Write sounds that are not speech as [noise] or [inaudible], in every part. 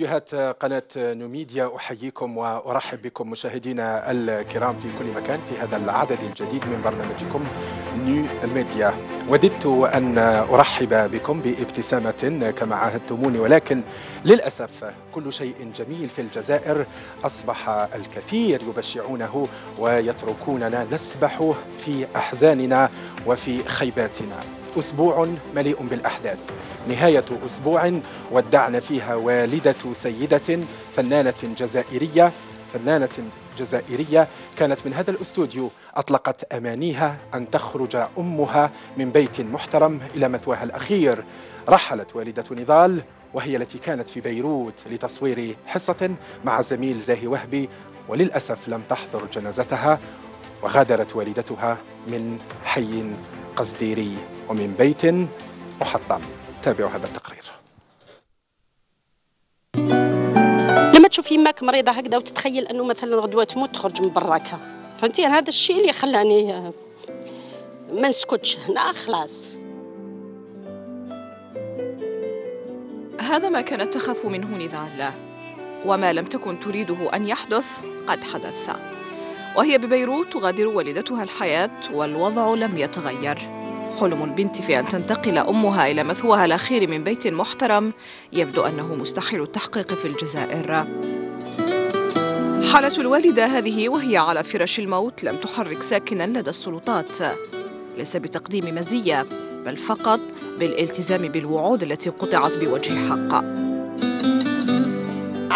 جهات قناة نوميديا أحييكم وأرحب بكم مشاهدينا الكرام في كل مكان في هذا العدد الجديد من برنامجكم نيو ميديا. وددت أن أرحب بكم بابتسامة كما عاهدتموني ولكن للأسف كل شيء جميل في الجزائر. أصبح الكثير يبشعونه ويتركوننا نسبح في أحزاننا وفي خيباتنا. أسبوع مليء بالأحداث. نهاية أسبوع ودعنا فيها والدة سيدة فنانة جزائرية فنانة جزائرية كانت من هذا الأستوديو. أطلقت أمانيها أن تخرج أمها من بيت محترم إلى مثواها الأخير. رحلت والدة نضال وهي التي كانت في بيروت لتصوير حصة مع زميل زاهي وهبي وللأسف لم تحضر جنازتها. وغادرت والدتها من حي قصديري ومن بيت محطم. تابعوا هذا التقرير. لما تشوف يماك مريضة هكذا وتتخيل أنه مثلا غدوة تموت تخرج من براكها فهمتي؟ هذا الشيء اللي خلاني آه، ما نسكتش هنا. خلاص. هذا ما كانت تخاف منه نضال. وما لم تكن تريده أن يحدث قد حدث. وهي ببيروت تغادر والدتها الحياة والوضع لم يتغير. حلم البنت في أن تنتقل أمها إلى مثواها الأخير من بيت محترم يبدو أنه مستحيل التحقيق في الجزائر. حالة الوالدة هذه وهي على فراش الموت لم تحرك ساكنا لدى السلطات. ليس بتقديم مزية بل فقط بالالتزام بالوعود التي قطعت بوجه حق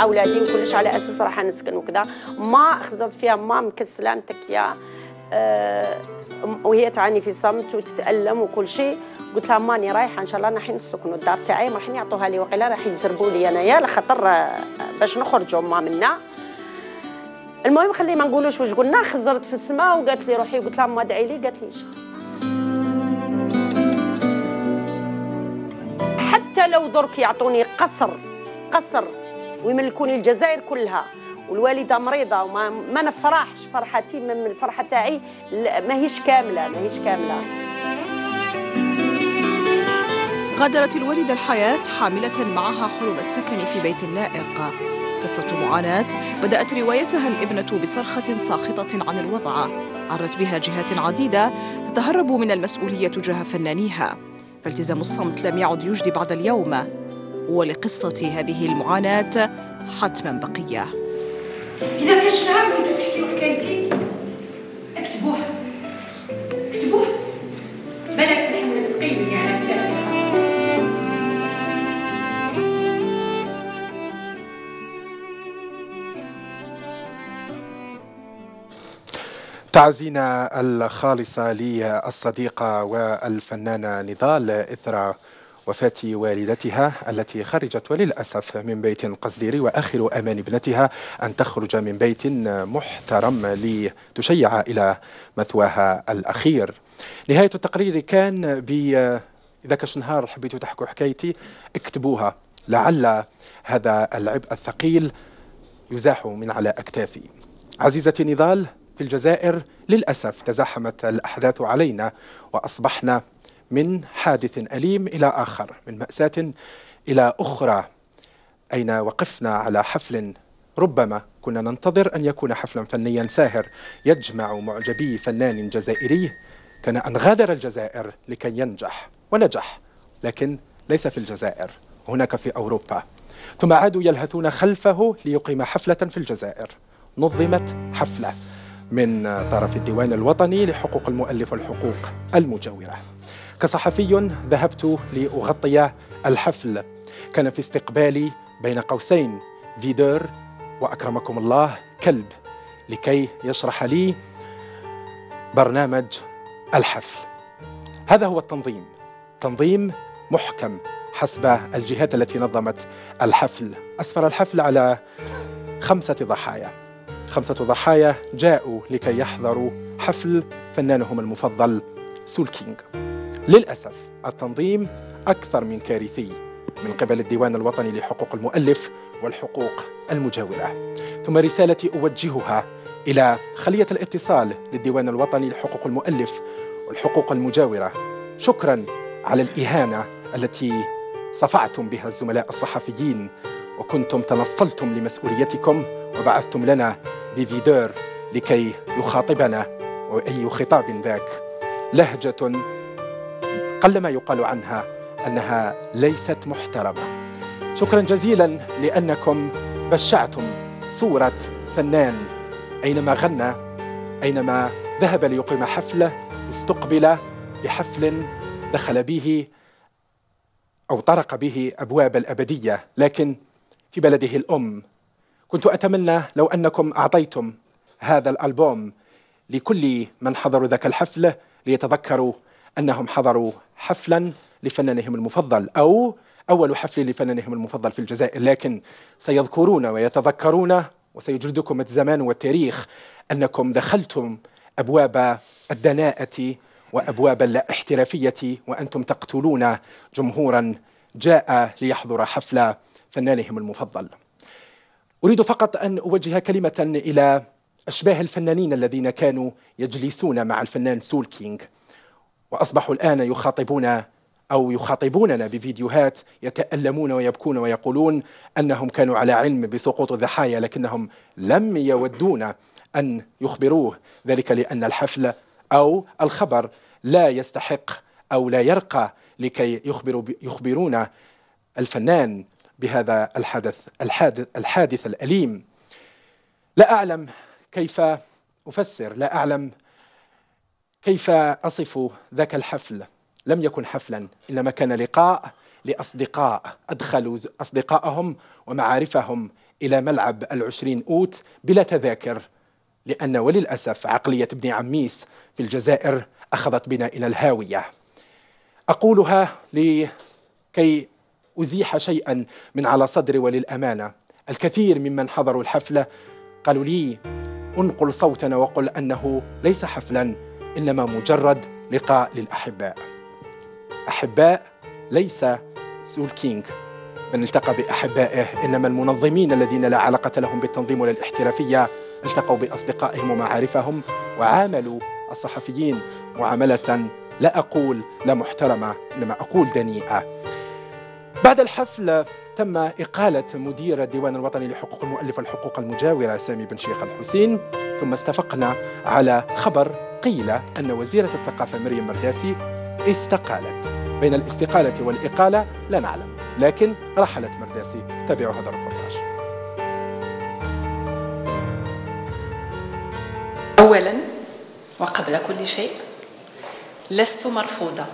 أولادين كلش على أساس راح نسكن وكذا. ما خزرت فيها ما مكسلة متكيه أه وهي تعاني في صمت وتتألم وكل شيء. قلت لها ماني رايحة إن شاء الله نحن نسكنوا الدار تاعي ما راح يعطوها لي وقيلا راح يزربوا لي انايا لخاطر آه، باش نخرجوا ما منا. المهم خلي ما نقولوش واش قلنا. خزرت في السماء وقالت لي روحي. قلت لها ما ادعي لي قالت لي حتى لو درك يعطوني قصر قصر. ويملكوني الجزائر كلها. والوالدة مريضة وما ما نفرحش فرحتي من الفرحة تاعي. ماهيش كاملة ماهيش كاملة. غادرت الوالدة الحياة حاملة معها حلم السكن في بيت لائق قصة معاناة بدأت روايتها الابنة بصرخة ساخطة عن الوضع. عرت بها جهات عديدة تتهرب من المسؤولية تجاه فنانيها. فالتزام الصمت لم يعد يجدي بعد اليوم. ولقصة هذه المعاناة حتما بقية. إذا كشفها وانتو تحكيو حكايتي اكتبوها. اكتبوها. بالك نحن نتقيم على تعزينا الخالصة للصديقة والفنانة نضال إثر وفاة والدتها التي خرجت وللأسف من بيت قصديري وآخر أمان ابنتها أن تخرج من بيت محترم لتشيع إلى مثواها الأخير. نهاية التقرير كان ب إذا كاش نهار حبيتوا تحكوا حكايتي. اكتبوها. لعل هذا العبء الثقيل يزاح من على أكتافي. عزيزتي نضال في الجزائر للأسف تزاحمت الأحداث علينا وأصبحنا من حادث أليم إلى آخر من مأساة إلى أخرى. أين وقفنا على حفل؟ ربما كنا ننتظر أن يكون حفلا فنيا ساهر. يجمع معجبي فنان جزائري. كان أن غادر الجزائر لكي ينجح ونجح لكن ليس في الجزائر هناك في أوروبا. ثم عادوا يلهثون خلفه ليقيم حفلة في الجزائر. نظمت حفلة من طرف الديوان الوطني لحقوق المؤلف والحقوق المجاورة. كصحفي ذهبت لأغطي الحفل. كان في استقبالي بين قوسين فيدور وأكرمكم الله كلب لكي يشرح لي برنامج الحفل. هذا هو التنظيم. تنظيم محكم حسب الجهات التي نظمت الحفل. أسفر الحفل على خمسة ضحايا. خمسة ضحايا جاءوا لكي يحضروا حفل فنانهم المفضل سول كينغ. للأسف التنظيم أكثر من كارثي من قبل الديوان الوطني لحقوق المؤلف والحقوق المجاورة. ثم رسالتي أوجهها إلى خلية الاتصال للديوان الوطني لحقوق المؤلف والحقوق المجاورة. شكرا على الإهانة التي صفعتم بها الزملاء الصحفيين وكنتم تنصلتم لمسؤوليتكم وبعثتم لنا بفيدور لكي يخاطبنا وأي خطاب ذاك. لهجة قلما يقال عنها أنها ليست محترمة. شكرا جزيلا لأنكم بشعتم صورة فنان. أينما غنى أينما ذهب ليقيم حفلة استقبل بحفل دخل به أو طرق به أبواب الأبدية. لكن في بلده الأم كنت أتمنى لو أنكم أعطيتم هذا الألبوم لكل من حضروا ذاك الحفل ليتذكروا أنهم حضروا حفلا لفنانهم المفضل أو أول حفل لفنانهم المفضل في الجزائر. لكن سيذكرون ويتذكرون وسيجلدكم الزمان والتاريخ أنكم دخلتم أبواب الدناءة وأبواب اللا احترافية وأنتم تقتلون جمهورا جاء ليحضر حفل فنانهم المفضل. أريد فقط أن أوجه كلمة إلى أشباه الفنانين الذين كانوا يجلسون مع الفنان سول كينغ. وأصبحوا الآن يخاطبون أو يخاطبوننا بفيديوهات يتألمون ويبكون ويقولون أنهم كانوا على علم بسقوط الضحايا لكنهم لم يودون أن يخبروه. ذلك لأن الحفل أو الخبر لا يستحق أو لا يرقى لكي يخبروا يخبرون الفنان بهذا الحدث الحادث, الحادث الأليم. لا أعلم كيف أفسر لا أعلم كيف أصف ذاك الحفل؟ لم يكن حفلا إنما كان لقاء لأصدقاء أدخلوا أصدقائهم ومعارفهم إلى ملعب العشرين أوت بلا تذاكر لأن وللأسف عقلية ابن عميس في الجزائر أخذت بنا إلى الهاوية. أقولها لكي أزيح شيئا من على صدري وللأمانة. الكثير ممن حضروا الحفلة قالوا لي انقل صوتنا وقل أنه ليس حفلا. إنما مجرد لقاء للأحباء. أحباء ليس سول كينغ من التقى بأحبائه إنما المنظمين الذين لا علاقة لهم بالتنظيم ولا الاحترافية التقوا بأصدقائهم ومعارفهم وعاملوا الصحفيين معاملة لا أقول لا محترمة إنما أقول دنيئة. بعد الحفل تم إقالة مدير الديوان الوطني لحقوق المؤلف والحقوق المجاورة سامي بن شيخ الحسين ثم استفقنا على خبر قيل أن وزيرة الثقافة مريم مرداسي استقالت. بين الاستقالة والإقالة لا نعلم لكن رحلت مرداسي. تابعوا هذا الريبورتاج. أولا وقبل كل شيء لست مرفوضة.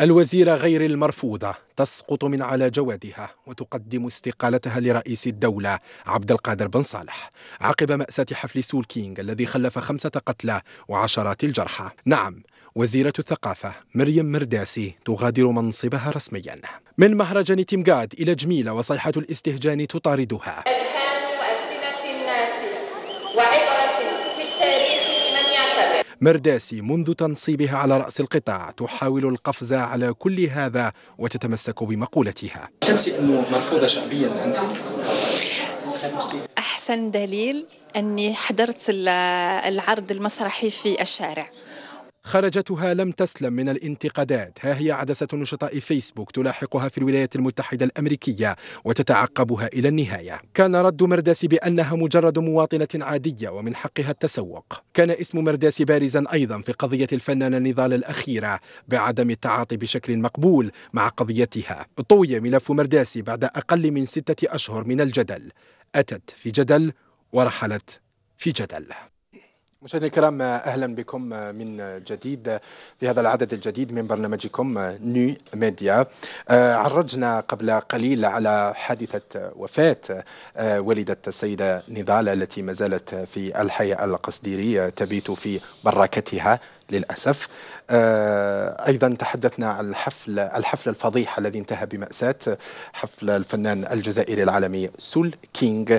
الوزيرة غير المرفوضة تسقط من على جوادها وتقدم استقالتها لرئيس الدولة عبد القادر بن صالح عقب مأساة حفل سول كينغ الذي خلف خمسة قتلى وعشرات الجرحى. نعم وزيرة الثقافة مريم مرداسي تغادر منصبها رسميا. من مهرجان تيمغاد إلى جميلة وصيحة الاستهجان تطاردها. مرداسي منذ تنصيبها على رأس القطاع تحاول القفز على كل هذا وتتمسك بمقولتها أنه مرفوضة شعبيا أنت؟ أحسن دليل أني حضرت ال- العرض المسرحي في الشارع خرجتها لم تسلم من الانتقادات. ها هي عدسة نشطاء فيسبوك تلاحقها في الولايات المتحدة الأمريكية وتتعقبها إلى النهاية. كان رد مرداسي بأنها مجرد مواطنة عادية ومن حقها التسوق. كان اسم مرداسي بارزا أيضا في قضية الفنانة نضال الأخيرة بعدم التعاطي بشكل مقبول مع قضيتها. طوي ملف مرداسي بعد أقل من ستة أشهر من الجدل. أتت في جدل ورحلت في جدل. مشاهدينا الكرام أهلا بكم من جديد في هذا العدد الجديد من برنامجكم نيو ميديا. آه، عرجنا قبل قليل على حادثة وفاة آه، والده السيدة نضال التي ما زالت في الحي القصديري تبيت في براكتها للأسف. آه، أيضا تحدثنا عن الحفل الحفل الفضيح الذي انتهى بمأساة حفل الفنان الجزائري العالمي سول كينغ.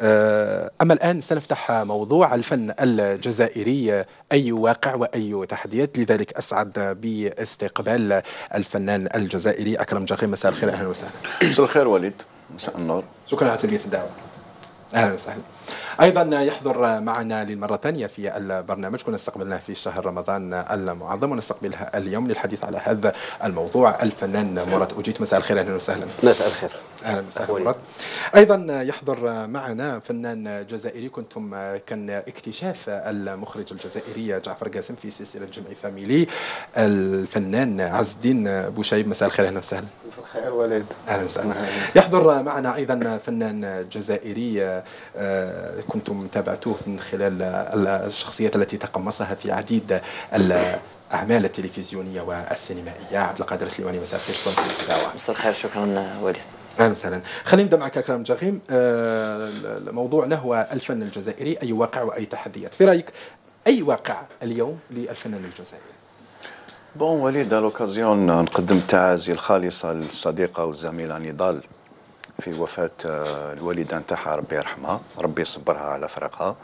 أما الآن سنفتح موضوع الفن الجزائري أي واقع وأي تحديات؟ لذلك أسعد باستقبال الفنان الجزائري أكرم جاغي مساء الخير أهلا وسهلا. مساء الخير وليد. مساء النور. شكرا على تلبية الدعوة. أهلا وسهلا. أيضا يحضر معنا للمرة الثانية في البرنامج كنا استقبلناه في شهر رمضان المعظم ونستقبلها اليوم للحديث على هذا الموضوع. الفنان مراد اوجيت مساء الخير أهلا وسهلا. مساء الخير. أهلا وسهلا. مراد أيضا يحضر معنا فنان جزائري كنتم كان اكتشاف المخرج الجزائري جعفر قاسم في سلسلة جمعي Family. الفنان عز الدين بوشايب مساء الخير أهلا وسهلا. مساء الخير وليد. أهلا وسهلا. يحضر معنا أيضا فنان جزائري كنتم تابعتوه من خلال الشخصيات التي تقمصها في عديد الأعمال التلفزيونية والسينمائية. عبد القادر السليماني مساء الخير شكرا مساء الخير شكرا وليد. أهلا وسهلا خلينا نبدأ معك أكرم جغيم آه، موضوعنا هو الفن الجزائري أي واقع وأي تحديات. في رأيك أي واقع اليوم للفنان الجزائري؟ بون وليد لوكازيون نقدم التعازي الخالصة للصديقة والزميلة نضال في وفاة آه، الوالدة نتاعها ربي يرحمها ربي يصبرها على فراقها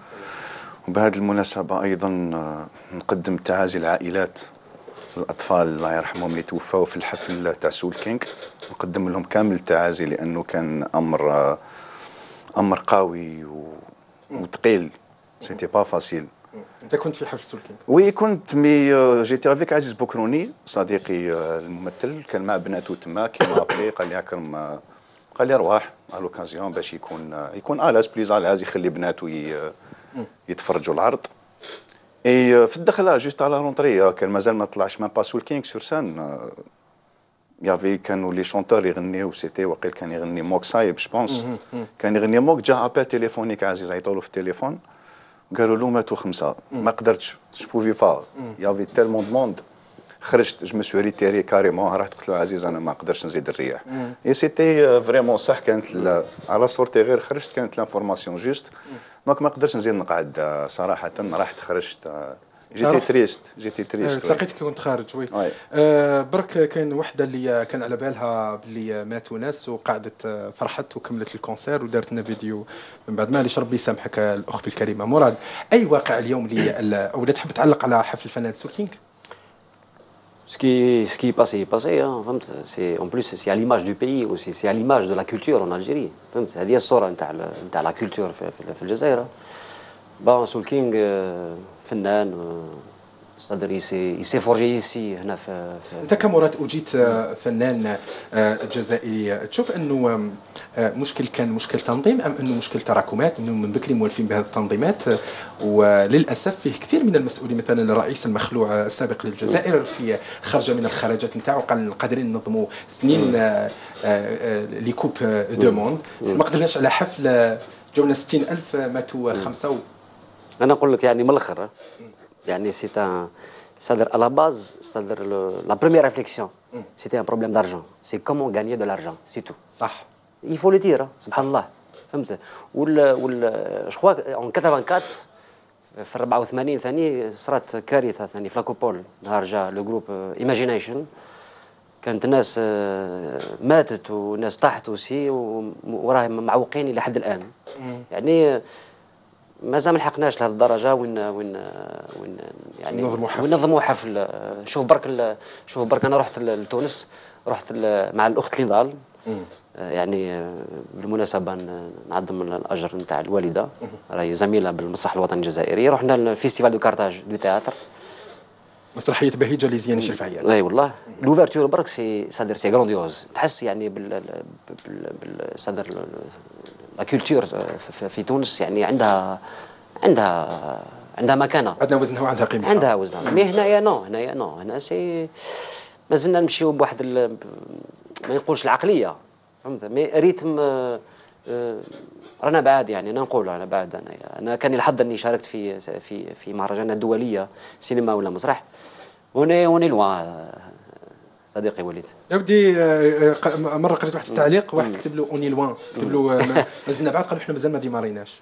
وبهذه المناسبة أيضا آه، نقدم التعازي العائلات الأطفال الله يرحمهم اللي توفوا في الحفل تاع سول كينج نقدم لهم كامل التعازي لأنه كان أمر آه، أمر قوي و- وثقيل. c'était pas facile أنت كنت في حفل سولكينج oui كنت mais j'étais avec عزيز بكروني صديقي آه، الممثل كان مع بناته تما كي m'a appelé قال لي آه، قال لي ارواح على l'occasion باش يكون يكون à l'aise plus à l'aise يخلي بناته. يتفرجوا العرض. et في الدخله juste à la rentrée كان مازال ما طلعش ما passé سولكينغ sur scène y avait كانوا les chanteurs يغنيو c'était وقيل كان يغني موك صايب je pense كان يغني موك جا appel téléphonique عزيز عيطوا له في التليفون قالوا له ماتوا خمسه ما قدرتش je pouvais pas y avait tellement de monde خرجت je me suis retiré carrément رحت قلت له عزيز أنا ما قدرتش نزيد نريح. et c'était vraiment صح كانت à la sortie غير خرجت كانت l'information juste donc ما قدرتش نزيد نقعد آه، صراحة رحت خرجت j'étais؟ triste j'étais triste. تلاقيتك كنت خارج oui. آه، برك كاين وحدة اللي كان على بالها باللي ماتوا ناس وقعدت آه، فرحت وكملت ال concert ودارت لنا فيديو. من بعد معليش ربي يسامحك الأخت الكريمة. مراد أي واقع اليوم اللي أو اذا تحب تعلق على حفل الفنان سولكينج Ce qui, ce qui est passé est passé. Hein, فهمت c'est, en plus, c'est à l'image du pays aussi, c'est à l'image de la culture en Algérie. فهمت هذه هي الصورة نتاع ال- نتاع لا كولتور في, في, في الجزائر. بون سول كينغ آه، فنان صدر يسي يسي فورجي يسي هنا في, انت كمراد وجيت آه، فنان آه، جزائري آه، تشوف أنه مشكل كان مشكل تنظيم أم أنه مشكل تراكمات أنه من بكري مولفين بهذه التنظيمات وللأسف فيه كثير من المسؤولين مثلا الرئيس المخلوع السابق للجزائر في خرج من الخرجات نتاعو قال قادرين ننظموا اثنين les coupes du monde. ما قدرناش على حفل آه، جونا 60 ألف آه، ماتوا خمسة و... أنا نقول لك يعني من الأخر يعني c'est un c'est-à-dire à la base c'est-à-dire le- la première réflexion Mm. c'était un problème d'argent. C'est comment gagner de l'argent c'est tout. صح il faut le dire hein, سبحان الله فهمت وال وال je crois en 84 في 84 ثاني صرات كارثه ثاني في la Coupole نهار جا le groupe Imagination كانت ناس آه، ماتت وناس طاحت وسي وراهم معوقين إلى حد الآن. يعني مازال ما لحقناش لهذه الدرجة وين وين وين يعني ننظموا حفل. وين ننظموا حفل. شوف برك شوف برك أنا رحت لتونس رحت مع الأخت نضال مم. آه، يعني بالمناسبة ن- نعظم الأجر نتاع الوالدة راهي زميلة بالمسرح الوطني الجزائري رحنا لل festival de Carthage de théâtre. مسرحية بهيجة لزيان الشريف عياد اي والله l'ouverture برك سي سادر c'est grandiose تحس يعني بال بال بال سادر la culture في, تونس يعني عندها عندها عندها مكانة. عندنا وزنها وعندها قيمتها عندها وزن mais هنايا non هنايا non. هنا c'est مازلنا نمشيو بواحد. ما نقولش العقلية فهمت؟ mais rythme رانا بعاد يعني أنا نقول أنا بعد. أنا أنا كان الحظ أني شاركت في في في مهرجانات دولية سينما ولا مسرح. وني وني لوا صديقي وليد. يا ودي آه، آه، مرة قريت واحد التعليق واحد كتب له on est loin كتب له آه، ما- [laughs] مازلنا بعد قالوا إحنا مازال ما ديماريناش.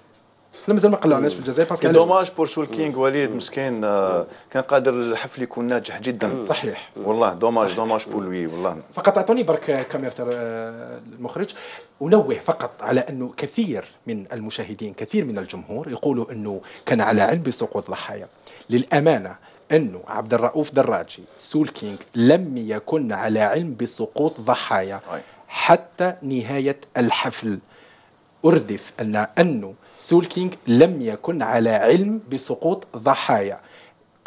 مازال ما قلعناش في الجزائر parce que؟ dommage pour سول كينغ وليد مسكين آه، كان قادر الحفل يكون ناجح جدا. صحيح. والله dommage dommage pour lui والله. فقط أعطوني برك كاميرا آه، المخرج. ونوه فقط على أنه كثير من المشاهدين كثير من الجمهور يقولوا أنه كان على علم بسقوط ضحايا للأمانة أنه عبد الرؤوف دراجي سول كينج لم يكن على علم بسقوط ضحايا. حتى نهاية الحفل. أردف أن أنه سول كينج لم يكن على علم بسقوط ضحايا.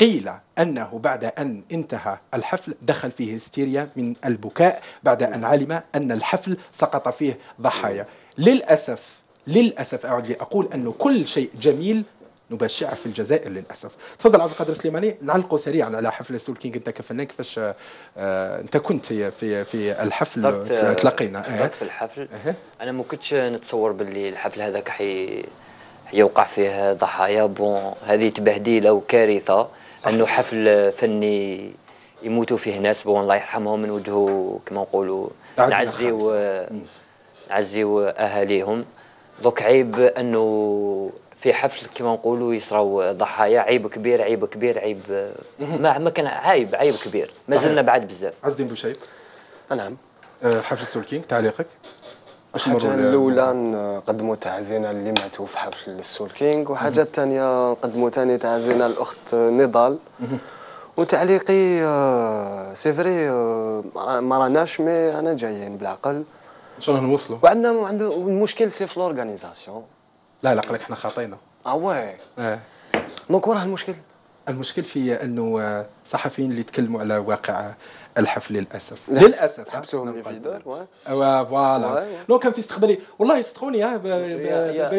قيل أنه بعد أن انتهى الحفل دخل فيه هستيريا من البكاء بعد أن علم أن الحفل سقط فيه ضحايا. للأسف للأسف أعود لأقول أنه كل شيء جميل نبشعه في الجزائر للأسف. تفضل عبد القادر السليماني نعلقوا سريعا على حفل سول كينج أنت كفنان كيفاش آه أنت كنت في في, في الحفل تلاقينا حضرت في الحفل. أه. أنا ما كنتش نتصور باللي الحفل هذاك حي يوقع فيه ضحايا. bon هذه تبهديلة وكارثة أنه حفل فني يموتوا فيه ناس. bon الله يرحمهم من وجهه كما نقولوا نعزيو نعزيو أهاليهم. دوك عيب أنه في حفل كما نقولوا يصراو ضحايا عيب كبير عيب كبير عيب ما ما كان عيب عيب كبير. ما زلنا بعد بزاف. عز الدين بوشيب نعم. أه، حفل سول كينج تعليقك الحاجة الأولى نقدموا تعزينا اللي ماتوا في حفل السول كينج وحاجة ثانية نقدموا ثاني تعزينا الأخت نضال. وتعليقي أه، c'est vrai ما راناش mais أنا جايين بالعقل. إن شاء الله نوصلوا. وعندنا عندنا المشكل c'est في l'organisation. لا لا قالك إحنا خاطينا آه واه. آه donc وراه المشكل المشكل في أنه صحفيين اللي يتكلموا على واقع الحفل للأسف. للأسف. حبسوهم لي فيدور فوالا. لو كان في استقبالي والله صدقوني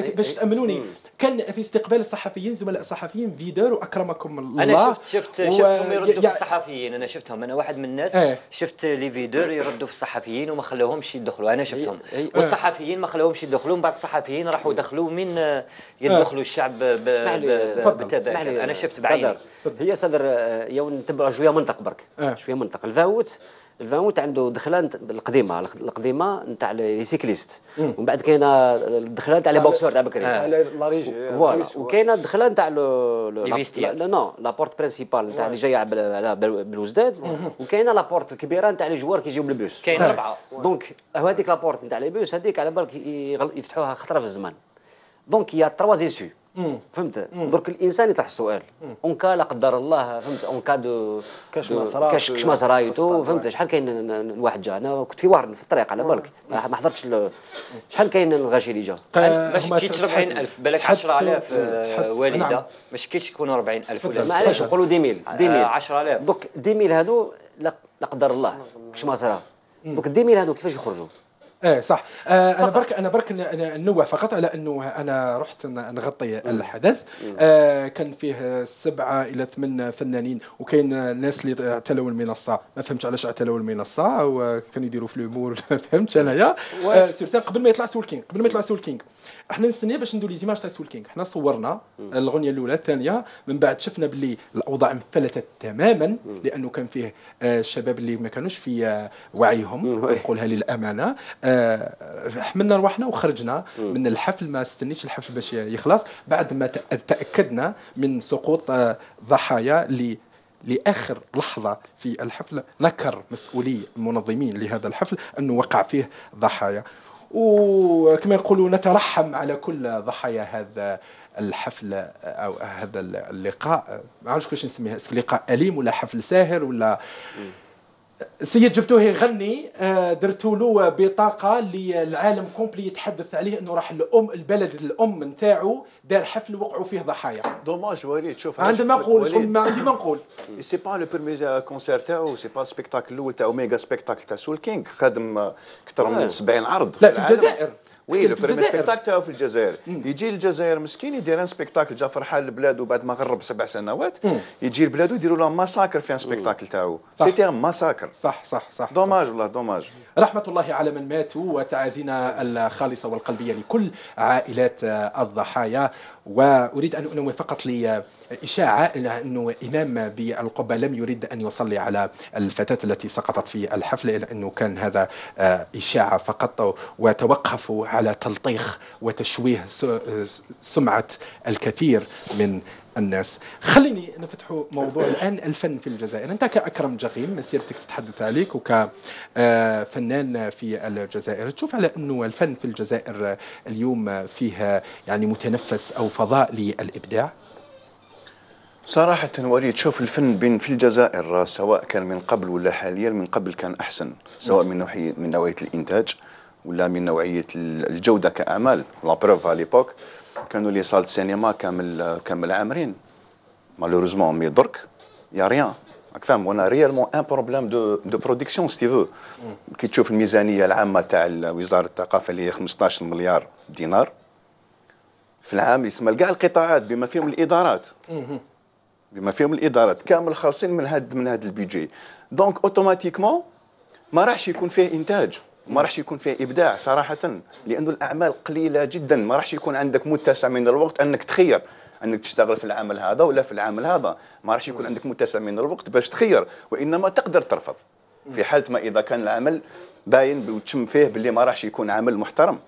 باش تأمنوني. كان في استقبال الصحفيين زملاء الصحفيين فيدور واكرمكم الله. أنا شفت شفت شفتهم يردوا في الصحفيين. أنا شفتهم. أنا واحد من الناس إيه. شفت لي فيدور يردوا في الصحفيين وما خلوهمش يدخلوا. أنا شفتهم. والصحفيين ما خلوهمش يدخلوا. من بعد الصحفيين راحوا دخلوا من يدخلوا الشعب بالتذاكر أنا شفت بعيني. هي صدر يوم نتبع شوية منطق برك. شوية منطق. الفاوت الفاوت عنده دخلة القديمة القديمة نتاع les cyclistes. ومن بعد كاينة الدخلة نتاع les boxeurs تاع بكري. la régie voilà. وكاينة الدخله نتاع la non la porte principale نتاع اللي جاية بلوزداد وكاينة la porte الكبيره نتاع les joueurs كي يجيو بال bus. كاين اربعه donc هذيك la porte نتاع les bus هذيك على بالك يفتحوها خطرة في الزمان. donc y a trois issues فهمت؟ درك الإنسان يطرح السؤال. en cas لا قدر الله فهمت؟ en cas de كاش ما صرا كاش ما صرايتو فهمت؟ شحال كاين الواحد جا؟ أنا كنت في وهران في الطريق على بالك. ما حضرتش شحال كاين الغاشي اللي جا؟ ما شكيتش 40000 بالك 10000 والدة. نعم. ما شكيتش يكونوا 40000 ولا معليش نقولوا 10000 10000 10000 دوك 10000 هادو لا قدر الله كاش ما صرا دوك 10000 هادو كيفاش يخرجوا؟ إيه صح. آه أنا برك أنا برك ننوه فقط على أنه أنا رحت نغطي الحدث. آه كان فيه سبعة إلى ثمان فنانين وكاين ناس اللي اعتلوا المنصة. ما فهمتش علاش اعتلوا المنصة وكانوا يديروا في الأمور. [laughs] فهمت أنايا؟ آه قبل ما يطلع سول كينج قبل ما يطلع سول كينج إحنا نستنى باش ندو les images تاع سول كينج إحنا صورنا الاغنيه الأولى الثانية من بعد شفنا باللي الأوضاع انفلتت تماما لأنه كان فيه الشباب اللي ما كانوش في وعيهم نقولها للأمانة. حملنا رواحنا وخرجنا من الحفل ما استنيش الحفل باش يخلص. بعد ما تأكدنا من سقوط ضحايا ل لآخر لحظة في الحفل نكر مسؤولي المنظمين لهذا الحفل أنه وقع فيه ضحايا. وكما يقولوا نترحم على كل ضحايا هذا الحفل أو هذا اللقاء. ما عرفتش كيفاش نسميها لقاء أليم ولا حفل ساهر ولا السيد جبتوه يغني آه، درتوا له بطاقة اللي العالم complet يتحدث عليه إنه راح الأم البلد الأم نتاعو دار حفل وقعوا فيه ضحايا. dommage وليد شوف عندما ما نقول ما عندي ما نقول. c'est pas le premier concert تاعو c'est pas ال spectacle الأول تاعو méga spectacle تاع سول كينغ خدم أكثر من 70 عرض لا في الجزائر. oui le premier spectacle تاعو في الجزائر. يجي الجزائر مسكين يدير un spectacle جا فرحان لبلادو بعد ما غرب سبع سنوات يجي لبلادو يديروا له ماساكر في ان سبيكتاكل تاعو. سيتي ماساكر صح صح صح دوماج والله دوماج رحمة الله على من ماتوا وتعازينا الخالصة والقلبية لكل عائلات الضحايا. وأريد أن أنوه فقط لإشاعة أنه إمام بالقبة لم يريد أن يصلي على الفتاة التي سقطت في الحفل إلا أنه كان هذا إشاعة فقط. وتوقفوا على تلطيخ وتشويه سمعة الكثير من الناس. خليني نفتح موضوع الآن الفن في الجزائر. أنت كأكرم جغيم مسيرتك تتحدث عليك وكفنان في الجزائر. تشوف على أنه الفن في الجزائر اليوم فيها يعني متنفس أو فضاء للإبداع؟ صراحة وليد شوف الفن بين في الجزائر سواء كان من قبل ولا حاليا من قبل كان أحسن سواء من نوعية من نوعية الإنتاج. ولا من نوعية الجودة كأعمال la preuve à l'époque كانوا les salles cinéma كامل كامل عامرين. malheureusement mais درك يا ريان راك فاهم وأنا réellement un problème de de production c'est faux كي تشوف الميزانيه العامه تاع وزاره الثقافه اللي هي 15 مليار دينار. في العام يسمى كاع القطاعات بما فيهم الإدارات. بما فيهم الإدارات كامل خالصين من هاد من هاد البيجي. donc automatiquement ما راحش يكون فيه إنتاج. ما راحش يكون فيه إبداع صراحة لأنه الأعمال قليلة جدا. ما راحش يكون عندك متسع من الوقت أنك تخير أنك تشتغل في العمل هذا ولا في العمل هذا. ما راحش يكون عندك متسع من الوقت باش تخير وإنما تقدر ترفض. في حالة ما إذا كان العمل باين وتشم فيه باللي ما راحش يكون عمل محترم.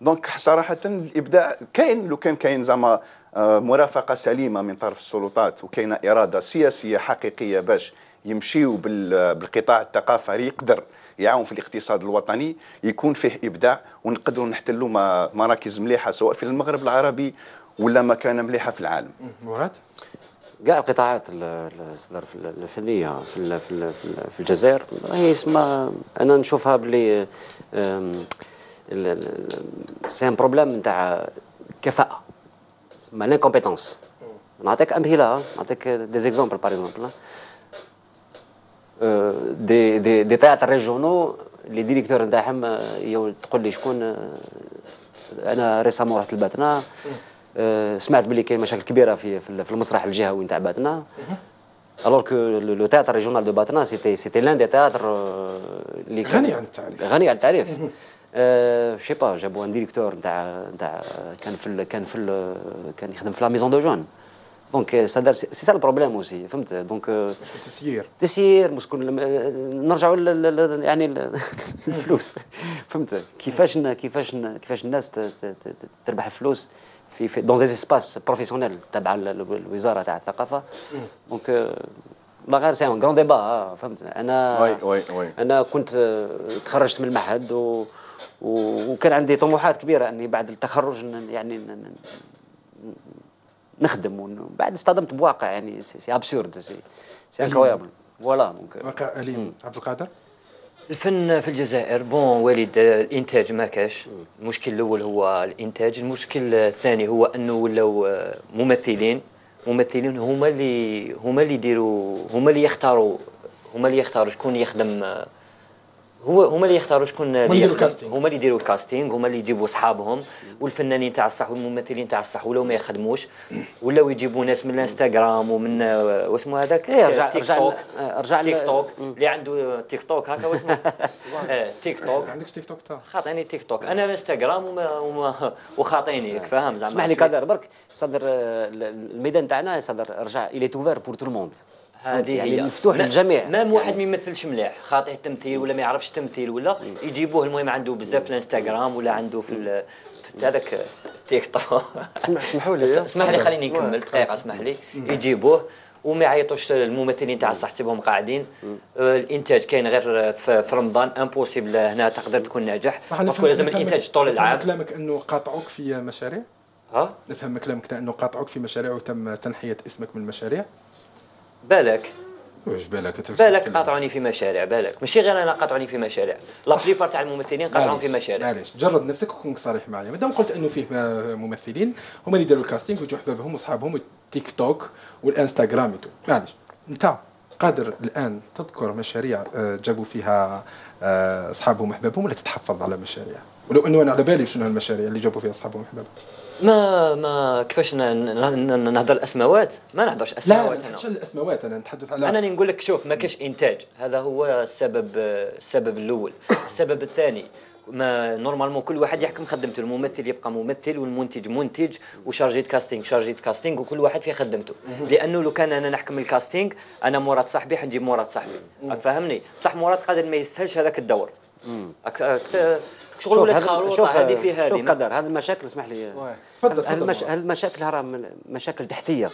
donc صراحة الإبداع كاين لو كان كاين زعما آه، مرافقة سليمة من طرف السلطات وكاينه إرادة سياسية حقيقية باش يمشيو بالقطاع الثقافه يقدر يعاون في الاقتصاد الوطني يكون فيه إبداع ونقدروا نحتلوا مراكز مليحة سواء في المغرب العربي ولا مكانة مليحة في العالم. مراد؟ كاع القطاعات الفنية في في الجزائر. هي اسمها أنا نشوفها بلي c'est un problème نتاع كفاءة اسمها l'incompétence نعطيك أمثلة نعطيك des exemples par exemple des des des théâtres régionaux les directeurs نتاعهم تقول لي شكون أنا récemment رحت لباتنا سمعت بلي كاين مشاكل كبيره في في المسرح الجهوي نتاع باتنا alors que le théâtre régional de باتنا c'était c'était l'un des théâtres اللي غني عن التعريف غني عن التعريف je sais pas جابوا un directeur نتاع نتاع كان في كان في كان يخدم في la maison de jeunes donc c'est c'est ça ال problème aussi فهمت؟ donc تسيير تسيير مش كون نرجعوا يعني [laughs] الفلوس فهمت؟ كيفاش كيفاش كيفاش الناس تربح الفلوس في في dans des espaces professionnels تبع الوزارة تاع الثقافة. donc la guerre c'est un grand débat فهمت؟ أنا oui oui oui أنا كنت تخرجت من المعهد و وكان عندي طموحات كبيرة أني بعد التخرج يعني نخدم ومن بعد اصطدمت بواقع يعني c'est absurde c'est c'est incroyable voilà donc واقع أليم. عبد القادر؟ الفن في الجزائر bon voilà الانتاج ما كاش المشكل الأول هو الإنتاج المشكل الثاني هو أنه ولاو ممثلين ممثلين هما اللي هما اللي يديروا هما اللي يختاروا هما اللي يختاروا شكون يخدم هو هما اللي يختاروا شكون هما اللي يديروا هما اللي يديروا ال casting هما اللي يجيبوا اصحابهم والفنانين تاع الصح والممثلين تاع الصح ولاو ما يخدموش. ولاو يجيبوا ناس من الانستغرام ومن واسمه هذاك؟ إيه رجع تيك توك رجع تيك توك اللي عنده تيك توك هكا واسمه. [laughs] [laughs] تيك توك عندكش تيك توك تا؟ خاطيني تيك توك أنا انستغرام وما وخاطيني فاهم زعما؟ اسمح لي قادر برك c'est-à-dire الميدان تاعنا c'est-à-dire رجع il est ouvert pour tout le monde هذه يعني مفتوح للجميع. même واحد ما يمثلش مليح. خاطئ التمثيل ولا ما يعرفش التمثيل ولا يجيبوه. المهم عنده بزاف في الانستغرام ولا عنده في هذاك تيك توك. اسمحوا لي. [laughs] اسمح لي خليني نكمل. دقيقة اسمح لي. يجيبوه وما يعيطوش الممثلين تاع الصح تسيبهم قاعدين. الإنتاج كاين غير في رمضان. impossible هنا تقدر تكون ناجح. parce que لازم الإنتاج طول العام. كلامك أنه قاطعوك في مشاريع؟ ها؟ نفهم كلامك أنه قاطعوك في مشاريع وتم تنحية اسمك من المشاريع؟ بالك. واش بالك؟ بالك قاطعوني في مشاريع بالك. ماشي غير أنا قاطعوني في مشاريع. لا بليبار تاع الممثلين قاطعون في مشاريع. معليش. جرد نفسك وكون صريح معايا. مادام قلت أنه فيه ممثلين هما اللي داروا الكاستينغ وجو حبابهم واصحابهم التيك توك والإنستغرام معليش. أنت قادر الآن تذكر مشاريع آه، جابوا فيها آه، أصحابهم واحبابهم ولا تتحفظ على مشاريع؟ ولو أنه أنا على بالي شنو المشاريع اللي جابوا فيها أصحابهم واحبابهم ما ما كيفاش نهضر الأسماوات؟ ما نهضرش اسماوات لا لا الأسماوات أنا نتحدث على أنا نقول لك شوف ما كاش إنتاج. هذا هو السبب السبب الأول. السبب الثاني mais normalement كل واحد يحكم خدمته. الممثل يبقى ممثل والمنتج منتج و chargé casting chargé casting وكل واحد في خدمته. لأنه لو كان أنا نحكم ال casting أنا مراد صاحبي حنجيب مراد صاحبي. فاهمني بصح مراد قادر ما يسهلش هذاك الدور. شغل ولاد خروطه هذه في هذه شوف قدر هذه المشاكل اسمح لي. تفضل هذه المشاكل راه مشاكل تحتية.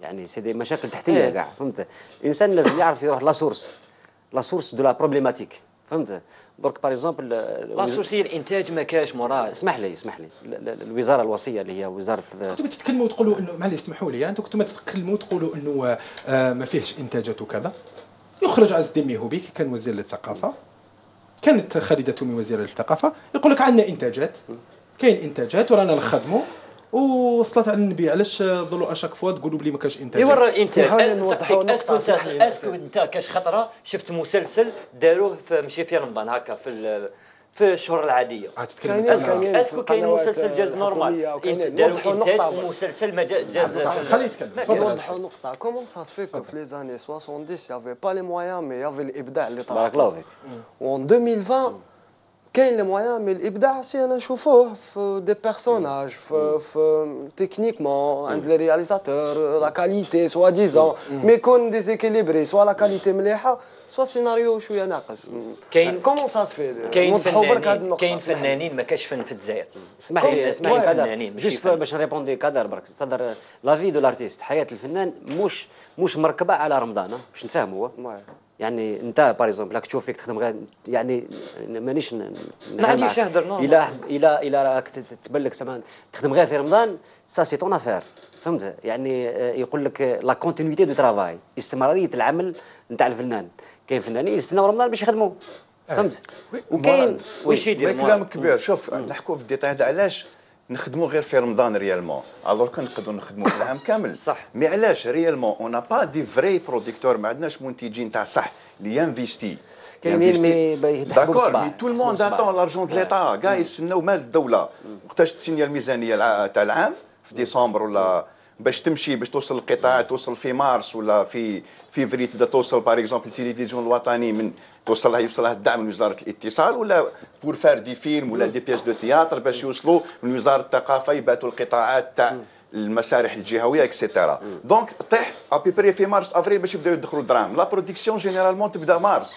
يعني c'est مشاكل تحتية كاع فهمت؟ الانسان لازم يعرف يروح la source la source de la problématique فهمت؟ درك par exemple la source c'est الإنتاج ما كاش مراد. اسمح لي اسمح لي. الوزارة الوصية اللي هي وزارة كنتوا تتكلموا وتقولوا انه معليش اسمحوا لي أنتم كنتوا تتكلموا وتقولوا إنه ما فيهش إنتاجات وكذا؟ يخرج عز الدين ميهوبي كان وزير للثقافة. كانت خالدة تومي وزيرة للثقافة يقول لك عندنا إنتاجات. كاين إنتاجات ورانا نخدموا وصلت على النبي علاش ظلوا à chaque fois تقولوا بلي ما كانش انتاج اسمحوا لي نوضحوا est-ce que أنت كاش خطرة؟ شفت مسلسل داروه في ماشي في رمضان هكا في في الشهور العادية. كاينين est-ce que كاين مسلسل جاز normal. وكاينين. إنت داروا انتاج ما جا- جاز في- خليه يتكلم. نوضحوا نقطة comment ça se fait que في les années 70 y avait pas les moyens mais y avait الابداع اللي طلع بارك الله فيك. و en 2020 كاين les moyens mais الإبداع c'est أنا نشوفوه في des personnages في في techniquement عند les réalisateurs la qualité soit disons mais يكون déséquilibré soit la qualité مليحة soit scénario شوية ناقص. كاين- comment ça se fait كاين فنانين كاين. فنانين ما كاش فن في الجزائر. اسمح لي اسمح لي فنانين juste. باش ن répondi قادر برك. c'est-à-dire la vie de l'artiste حياة الفنان مش مش مركبة على رمضان باش نفهموا. يعني انت par exemple راك تشوف فيك تخدم غير يعني مانيش ن- ن- ما عنديش معك. نهدر normal. إلى إلى إلى راك ت- تبان لك سمان تخدم غير في رمضان ça c'est ton affaire فهمت؟ يعني آه، يقول لك la continuité de travail استمرارية العمل نتاع الفنان. كاين فنانين يستناو رمضان باش يخدموا. فهمت؟ وكاين oui. يدير كلام كبير. شوف نحكوا في ال détail هذا علاش. نخدموا غير في رمضان réellement. alors كان نقدروا نخدموا في العام كامل. صح. mais علاش réellement؟ on a pas des vrais producteurs ما عندناش منتجين تاع صح. اللي ي investi كاينين mais d'accord. mais tout le monde. attend l'argent de l'État كاع يستناو مال الدولة وقتاش تسينيا الميزانيه تاع العام في ديسمبر ولا باش تمشي باش توصل القطاع توصل في مارس ولا في فيفري تبدا توصل par exemple التلفزيون الوطني من توصل يوصلها الدعم من وزارة الاتصال ولا pour faire des films ولا des pièces de théâtre باش يوصلوا من وزارة الثقافة يبعثوا القطاعات تاع المسارح الجهوية et cetera donc طيح à peu près في مارس افريل باش يبداو يدخلوا الدراهم. la production généralement تبدأ مارس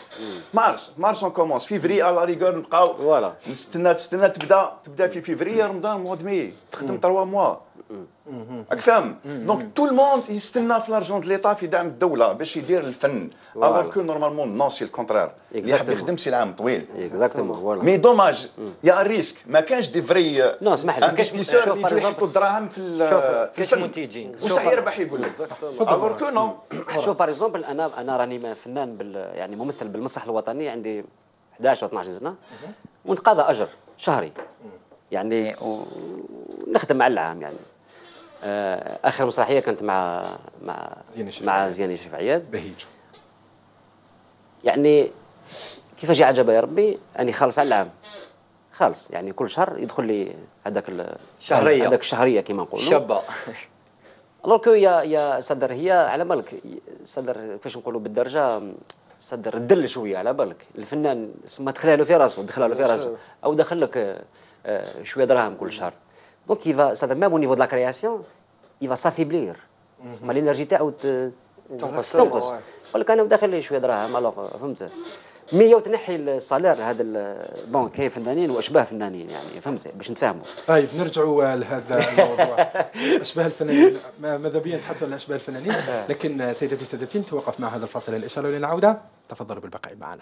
مارس مارس on commence فيفري à la rigueur نبقاو. voilà نستنى تستنى تبدا تبدأ في فيفري رمضان mois et demi تخدم 3 mois راك فاهم donc tout le monde يستنى في l'argent de l'État في دعم الدولة باش يدير الفن. alors que normalement non c'est le contraire يحب. يخدم c'est العام طويل. exactement voilà mais dommage y a risque ما كانش des vrais non اسمح لي اللي باغ يجوا يحطوا الدراهم في ال- شوف، في كاش منتجين؟ وصح يربح يقول لك؟ alors que non شوف par exemple أنا أنا راني فنان بال يعني ممثل بالمسرح الوطني عندي 11 و 12 سنه ونتقاضى أجر شهري. يعني و- ونخدم مع العام يعني. آه، آخر مسرحية كانت مع مع شريف مع. زيان شريف عياد. بهيج. يعني كيفاش عجبها يا ربي؟ أني خالص على العام. خالص يعني كل شهر يدخل لي هذاك ال- شهرية. هذاك الشهرية كما نقولوا. شابة. الوغ كو يا يا صدر هي على بالك صدر كيفاش نقولوا بالدرجة؟ صدر الدل شوية على بالك. الفنان ما تخليها له في راسه دخلها له في راسه أو دخل لك آه، شوية دراهم كل شهر. دونك يفا صدر ميم أو نيفو دو لا كرياسيون يفا سافيبلير ما ال énergie تاعو تنقص تنقص يقول لك أنا داخل لي شوية دراهم alors فهمت. mais وتنحي ال salaire هذا ال- bon كاين فنانين وأشباه فنانين يعني فهمت؟ باش نتفاهموا. طيب نرجعوا لهذا الموضوع. [laughs] أشباه الفنانين ما- ماذا بيا؟ نتحدث عن أشباه الفنانين. [laughs] لكن سيدتي سادتي نتوقف مع هذا الفاصل الإشارة للعودة. تفضلوا بالبقاء معنا.